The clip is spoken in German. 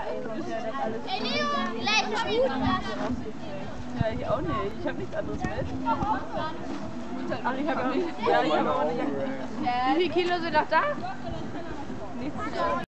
Ey, Leo, gleich hab ich Ja, ich auch nicht. Ich habe nichts anderes mit. Ach, ich habe auch nicht. Ja, ich habe auch nicht. Wie viele Kilo sind noch da? Nichts.